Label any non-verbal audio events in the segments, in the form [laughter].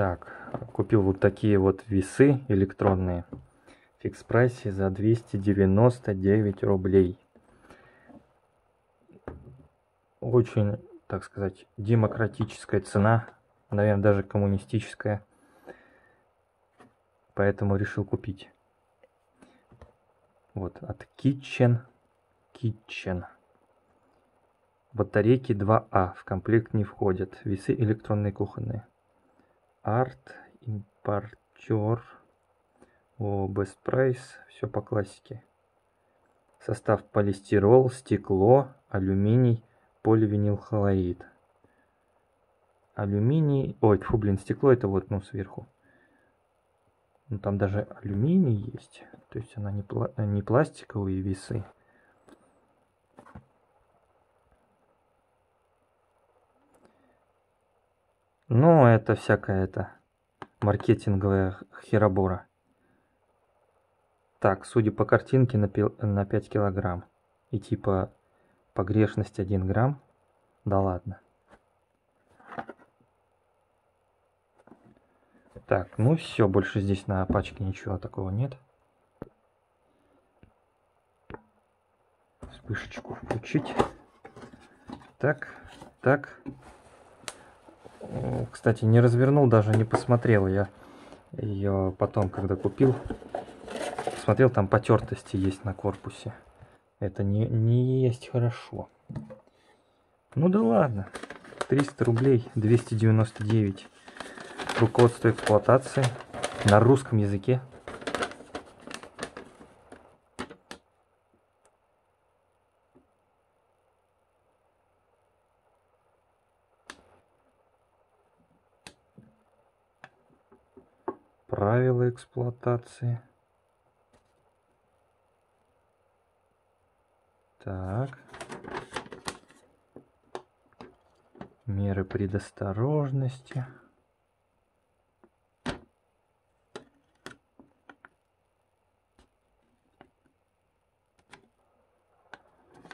Так, купил вот такие вот весы электронные. Фикс прайсе за 299 рублей. Очень, так сказать, демократическая цена. Наверное, даже коммунистическая. Поэтому решил купить. Вот, от Kitchen. Kitchen. Батарейки 2А в комплект не входят. Весы электронные кухонные. Арт, импортер, Best Price, все по классике. Состав полистирол, стекло, алюминий, поливинилхлорид. Алюминий, ой, фу, блин, стекло это вот, ну, сверху. Ну, там даже алюминий есть, то есть она не, пла не пластиковые весы. Ну, это всякая это маркетинговая херобора. Так, судя по картинке, на, пи- на 5 килограмм. И типа погрешность 1 грамм. Да ладно. Так, ну все, больше здесь на пачке ничего такого нет. Вспышечку включить. Так, так. Кстати, не развернул, даже не посмотрел. Я ее потом, когда купил, посмотрел, там потертости есть на корпусе. Это не, не есть хорошо. Ну да ладно. 300 рублей, 299. Руководство эксплуатации на русском языке. Правила эксплуатации. Так. Меры предосторожности.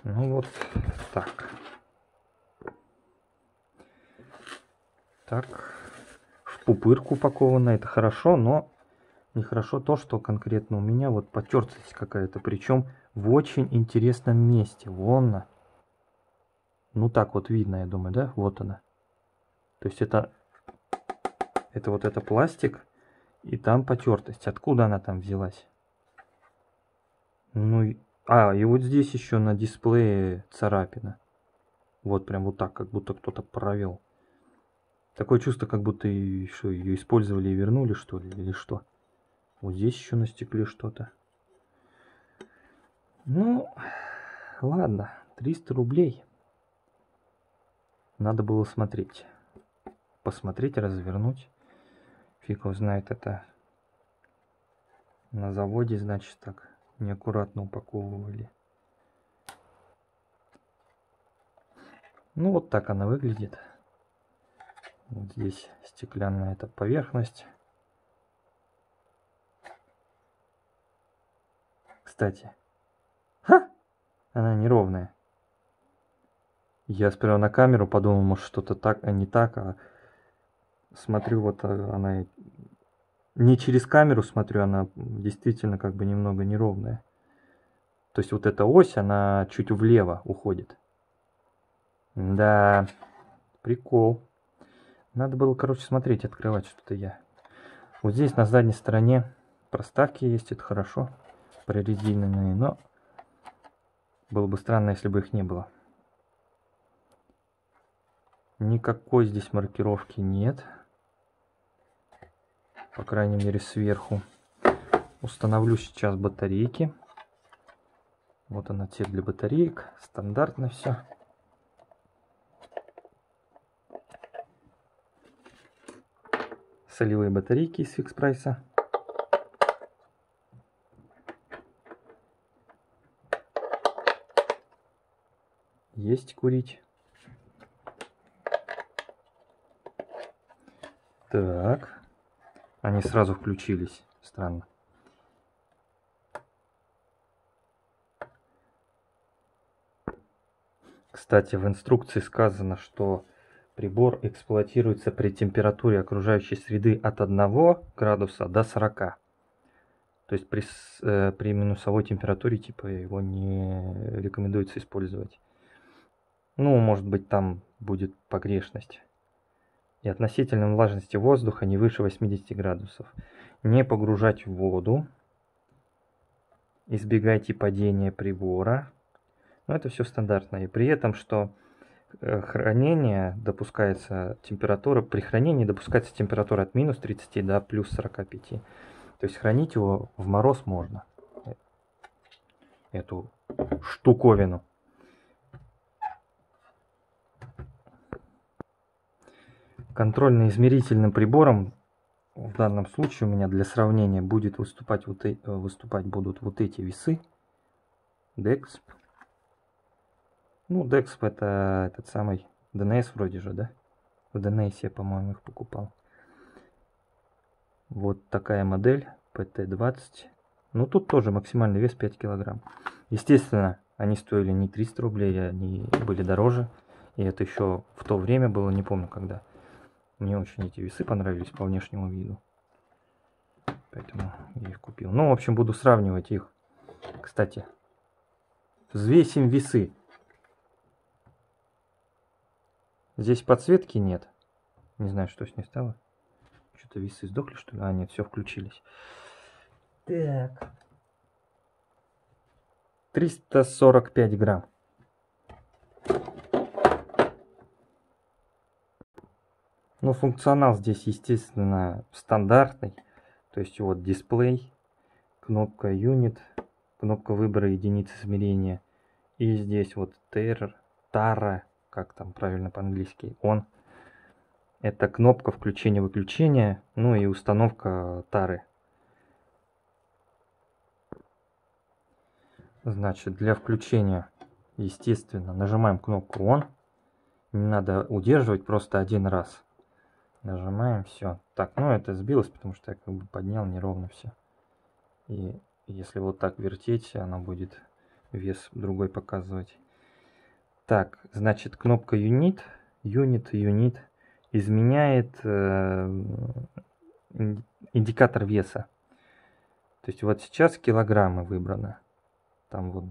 Ну вот так. Так пупырку упакована, это хорошо, но нехорошо то, что конкретно у меня вот потертость какая-то, причем в очень интересном месте. Вон она. Ну так вот видно, я думаю, да? Вот она. То есть это, это вот это пластик, и там потертость. Откуда она там взялась? Ну, а, и вот здесь еще на дисплее царапина. Вот прям вот так, как будто кто-то провел. Такое чувство, как будто что, ее использовали и вернули, что ли, или что. Вот здесь еще на стекле что-то. Ну, ладно, 300 рублей. Надо было смотреть. Посмотреть, развернуть. Фиг его знает это. На заводе, значит, так неаккуратно упаковывали. Ну, вот так она выглядит. Вот здесь стеклянная эта поверхность. Кстати, ха, она неровная. Я сперва на камеру подумал, может что-то так, а не так, а смотрю, вот она не через камеру смотрю, она действительно как бы немного неровная. То есть вот эта ось, она чуть влево уходит. Да, прикол. Надо было, короче, смотреть, открывать что-то я. Вот здесь на задней стороне проставки есть, это хорошо. Прорезиненные, но было бы странно, если бы их не было. Никакой здесь маркировки нет. По крайней мере сверху. Установлю сейчас батарейки. Вот она цепь для батареек. Стандартно все. Солевые батарейки из фикс прайса. Есть курить. Так. Они сразу включились. Странно. Кстати, в инструкции сказано, что Прибор эксплуатируется при температуре окружающей среды от 1 градуса до 40. То есть при, э, при минусовой температуре типа его не рекомендуется использовать. Ну, может быть, там будет погрешность. И относительной влажности воздуха не выше 80 градусов. Не погружать в воду. Избегайте падения прибора. Но это все стандартно. И при этом, что хранения допускается температура, при хранении допускается температура от минус 30 до плюс 45. То есть хранить его в мороз можно. Эту штуковину. Контрольно-измерительным прибором в данном случае у меня для сравнения будет выступать, вот, э, выступать будут вот эти весы. DEXP ну, Dexp это этот самый DNS вроде же, да? В DNS я, по-моему, их покупал. Вот такая модель PT20. Ну, тут тоже максимальный вес 5 килограмм. Естественно, они стоили не 300 рублей, они были дороже. И это еще в то время было, не помню когда. Мне очень эти весы понравились по внешнему виду. Поэтому я их купил. Ну, в общем, буду сравнивать их. Кстати, взвесим весы. Здесь подсветки нет. Не знаю, что с ней стало. Что-то весы сдохли, что ли? А, нет, все включились. Так. 345 грамм. Ну, функционал здесь, естественно, стандартный. То есть вот дисплей, кнопка Unit, кнопка выбора единицы измерения. И здесь вот Terror, Tara, как там правильно по-английски, он. Это кнопка включения-выключения, ну и установка тары. Значит, для включения, естественно, нажимаем кнопку ON. Не надо удерживать просто один раз. Нажимаем, все. Так, ну это сбилось, потому что я как бы поднял неровно все. И если вот так вертеть, она будет вес другой показывать. Так, значит, кнопка Unit, Unit, Unit изменяет э, индикатор веса. То есть вот сейчас килограммы выбрано. Там вот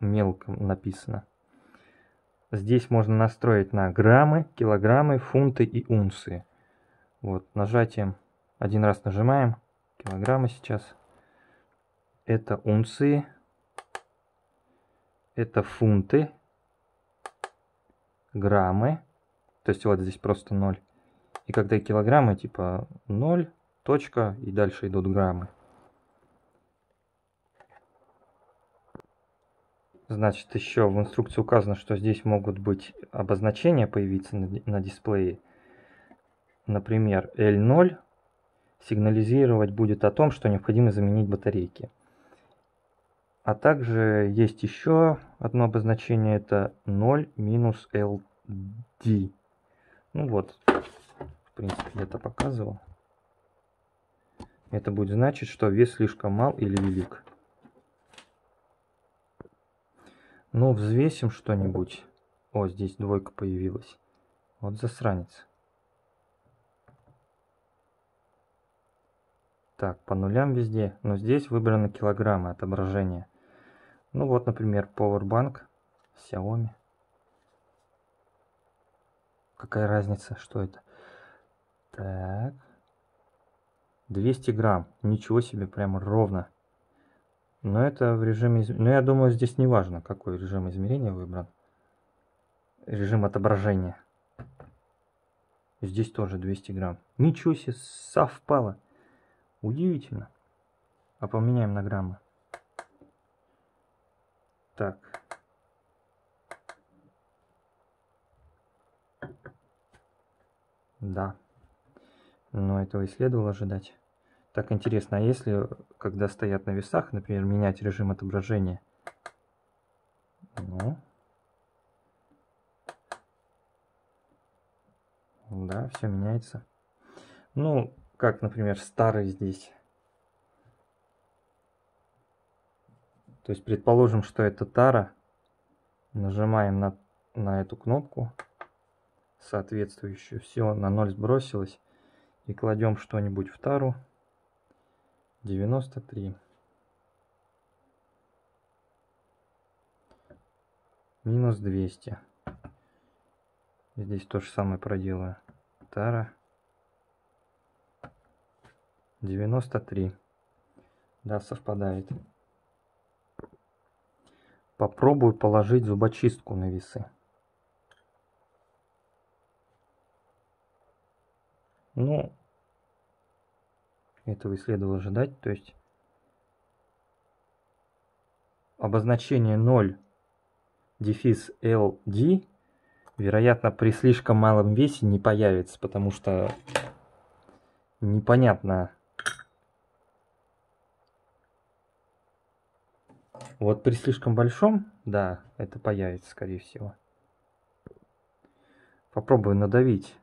мелко написано. Здесь можно настроить на граммы, килограммы, фунты и унции. Вот нажатием один раз нажимаем. Килограммы сейчас. Это унции. Это фунты граммы. То есть вот здесь просто 0. И когда килограммы, типа 0, точка, и дальше идут граммы. Значит, еще в инструкции указано, что здесь могут быть обозначения появиться на, на дисплее. Например, L0 сигнализировать будет о том, что необходимо заменить батарейки. А также есть еще одно обозначение, это 0 минус LD. Ну вот, в принципе, я это показывал. Это будет значить, что вес слишком мал или велик. Ну, взвесим что-нибудь. О, здесь двойка появилась. Вот засранец. Так, по нулям везде. Но здесь выбраны килограммы отображения. Ну вот, например, Powerbank Xiaomi. Какая разница, что это? Так. 200 грамм. Ничего себе, прям ровно. Но это в режиме... Но я думаю, здесь не важно, какой режим измерения выбран. Режим отображения. Здесь тоже 200 грамм. Ничего себе, совпало. Удивительно. А поменяем на граммы. Так. Да. Но этого и следовало ожидать. Так интересно, а если, когда стоят на весах, например, менять режим отображения? Ну. Да, все меняется. Ну, как, например, старый здесь. То есть предположим, что это тара. Нажимаем на, на эту кнопку. соответствующую. Все, на 0 сбросилось. И кладем что-нибудь в тару. 93. Минус 200. Здесь то же самое проделаю. Тара. 93. Да, совпадает. Попробую положить зубочистку на весы. Ну, этого и следовало ожидать. То есть обозначение 0 дефис LD вероятно при слишком малом весе не появится, потому что непонятно. Вот при слишком большом, да, это появится, скорее всего. Попробую надавить.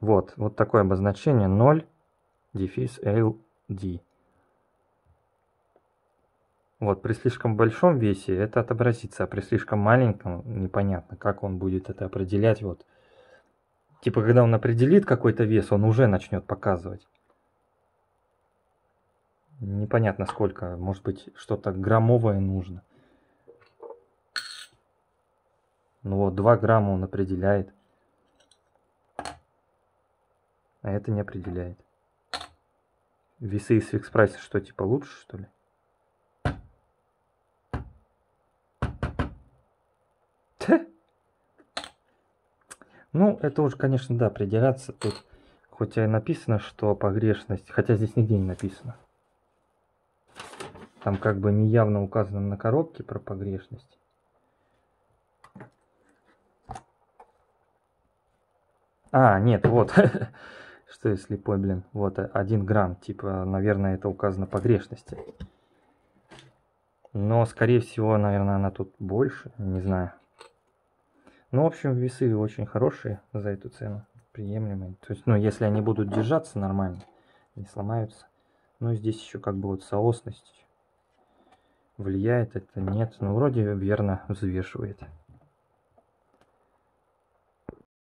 Вот, вот такое обозначение 0 дефис LD. Вот, при слишком большом весе это отобразится, а при слишком маленьком непонятно, как он будет это определять. Вот. Типа, когда он определит какой-то вес, он уже начнет показывать. Непонятно сколько, может быть, что-то граммовое нужно. Ну вот, 2 грамма он определяет. А это не определяет. Весы из фикс прайса что, типа лучше, что ли? Ну, это уже, конечно, да, определяться тут. Хоть и написано, что погрешность, хотя здесь нигде не написано. Там как бы неявно указано на коробке про погрешность. А, нет, вот. [laughs] Что я слепой, блин. Вот, 1 грамм. Типа, наверное, это указано погрешности. Но, скорее всего, наверное, она тут больше. Не знаю. Ну, в общем, весы очень хорошие за эту цену, приемлемые. То есть, ну, если они будут держаться нормально, не сломаются. Ну, здесь еще как бы вот соосность влияет, это нет. Ну, вроде верно взвешивает.